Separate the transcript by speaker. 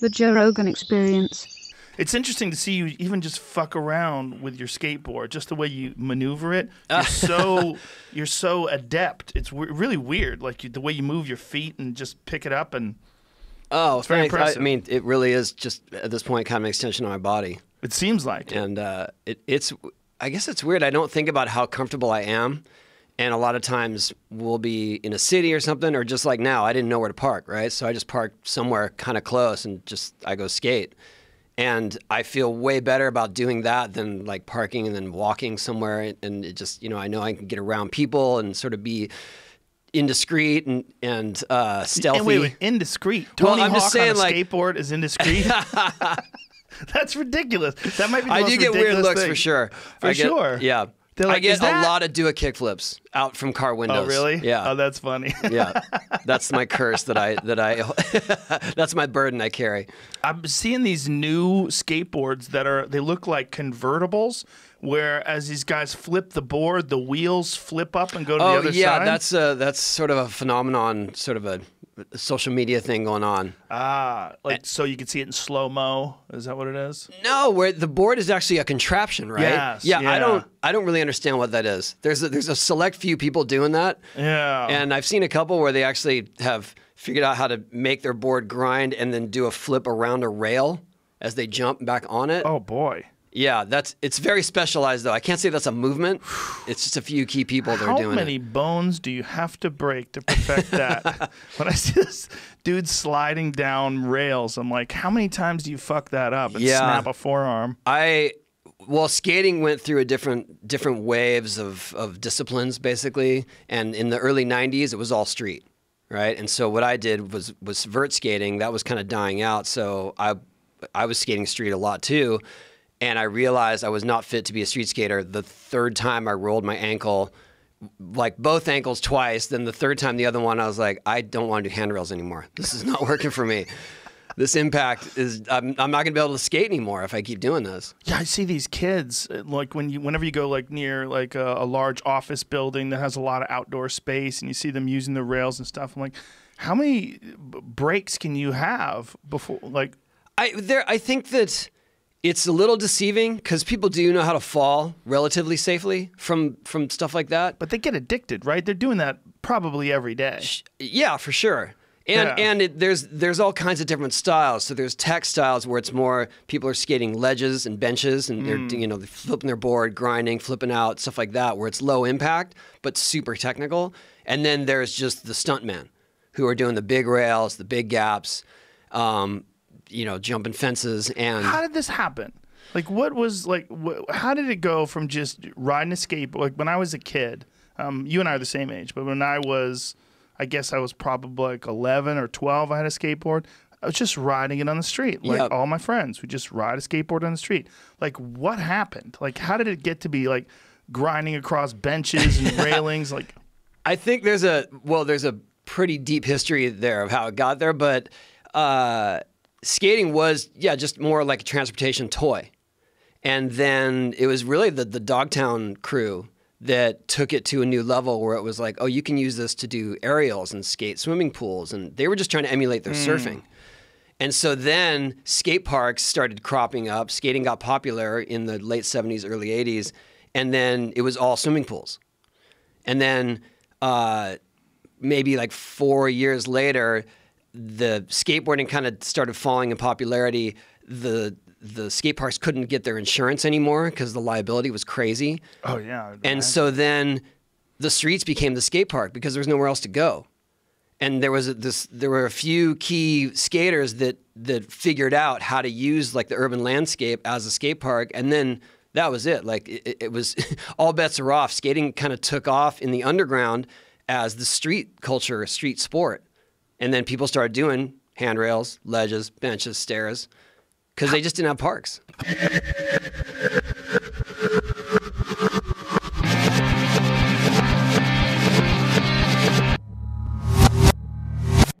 Speaker 1: The Joe Rogan Experience.
Speaker 2: It's interesting to see you even just fuck around with your skateboard, just the way you maneuver it. You're so you're so adept. It's w- really weird, like you, the way you move your feet and just pick it up and
Speaker 3: Oh, it's
Speaker 2: very
Speaker 3: thanks.
Speaker 2: Impressive.
Speaker 3: I mean, it really is just at this point kind of an extension of my body.
Speaker 2: it seems like
Speaker 3: and uh, it, it's I guess it's weird. I don't think about how comfortable I am, and a lot of times we'll be in a city or something, or just like now, I didn't know where to park, right? So I just parked somewhere kind of close and just I go skate, and I feel way better about doing that than like parking and then walking somewhere, and it just you know I know I can get around people and sort of be indiscreet and and uh, stealthy.
Speaker 2: And wait, wait, indiscreet.
Speaker 3: Well,
Speaker 2: Tony
Speaker 3: I'm just
Speaker 2: Hawk
Speaker 3: saying,
Speaker 2: on a
Speaker 3: like-
Speaker 2: skateboard is indiscreet. That's ridiculous. That might be. The
Speaker 3: I do get weird looks
Speaker 2: thing.
Speaker 3: for sure.
Speaker 2: For
Speaker 3: get-
Speaker 2: sure.
Speaker 3: Yeah.
Speaker 2: They're
Speaker 3: I
Speaker 2: like,
Speaker 3: get
Speaker 2: "Is that-"
Speaker 3: a lot of do a kickflips out from car oh, windows.
Speaker 2: Oh, really?
Speaker 3: Yeah.
Speaker 2: Oh, that's funny.
Speaker 3: yeah. That's my curse that I that I that's my burden I carry.
Speaker 2: I'm seeing these new skateboards that are they look like convertibles where as these guys flip the board, the wheels flip up and go to the
Speaker 3: Oh
Speaker 2: other
Speaker 3: yeah,
Speaker 2: side.
Speaker 3: that's a, that's sort of a phenomenon, sort of a social media thing going on.
Speaker 2: ah, like so you can see it in slow mo. Is that what it is?
Speaker 3: No, where the board is actually a contraption, right?
Speaker 2: Yes,
Speaker 3: yeah,
Speaker 2: yeah.
Speaker 3: I don't I don't really understand what that is. There's a, there's a select few people doing that.
Speaker 2: Yeah.
Speaker 3: And I've seen a couple where they actually have figured out how to make their board grind and then do a flip around a rail as they jump back on it.
Speaker 2: oh boy.
Speaker 3: Yeah, that's it's very specialized though. I can't say that's a movement. It's just a few key people that
Speaker 2: How
Speaker 3: are doing it.
Speaker 2: How many bones do you have to break to perfect that? when I see this dude sliding down rails, I'm like, how many times do you fuck that up and
Speaker 3: Yeah.
Speaker 2: snap a forearm?
Speaker 3: I well, skating went through a different different waves of of disciplines basically, and in the early '90s it was all street, right? And so what I did was was vert skating. That was kind of dying out. So I I was skating street a lot too, and I realized I was not fit to be a street skater. The third time I rolled my ankle. Like both ankles twice. Then the third time, the other one, I was like, I don't want to do handrails anymore. This is not working for me. This impact is, I'm, I'm not going to be able to skate anymore if I keep doing this.
Speaker 2: Yeah, I see these kids uh, like when you whenever you go like near like a, a large office building that has a lot of outdoor space and you see them using the rails and stuff. I'm like, how many b- breaks can you have before like
Speaker 3: I there I think that it's a little deceiving because people do know how to fall relatively safely from from stuff like that.
Speaker 2: but they get addicted, right? They're doing that probably every day.
Speaker 3: Yeah, for sure. And
Speaker 2: Yeah.
Speaker 3: and it, there's there's all kinds of different styles. So there's tech styles where it's more people are skating ledges and benches and they're you know they're flipping their board, grinding, flipping out, stuff like that, where it's low impact but super technical. And then there's just the stuntmen who are doing the big rails, the big gaps, um, you know, jumping fences and
Speaker 2: How did this happen? Like, what was like? Wh- how did it go from just riding a skateboard? Like when I was a kid, um, you and I are the same age, but when I was, I guess I was probably like eleven or twelve. I had a skateboard. I was just riding it on the street, like
Speaker 3: Yep.
Speaker 2: all my friends. We just ride a skateboard on the street. Like, what happened? Like, how did it get to be like grinding across benches and railings? Like,
Speaker 3: I think there's a well, there's a pretty deep history there of how it got there, but uh, skating was yeah just more like a transportation toy, and then it was really the the Dogtown crew that took it to a new level where it was like, oh, you can use this to do aerials and skate swimming pools, and they were just trying to emulate their surfing. And so then skate parks started cropping up. Skating got popular in the late 70s, early 80s, and then it was all swimming pools. And then uh, maybe like four years later, the skateboarding kind of started falling in popularity. The the skate parks couldn't get their insurance anymore because the liability was crazy.
Speaker 2: oh yeah,
Speaker 3: And so then the streets became the skate park because there was nowhere else to go. And there was a, this there were a few key skaters that that figured out how to use like the urban landscape as a skate park and then that was it. Like it, it was all bets are off. Skating kind of took off in the underground as the street culture, street sport. And then people started doing handrails, ledges, benches, stairs because they just didn't have parks.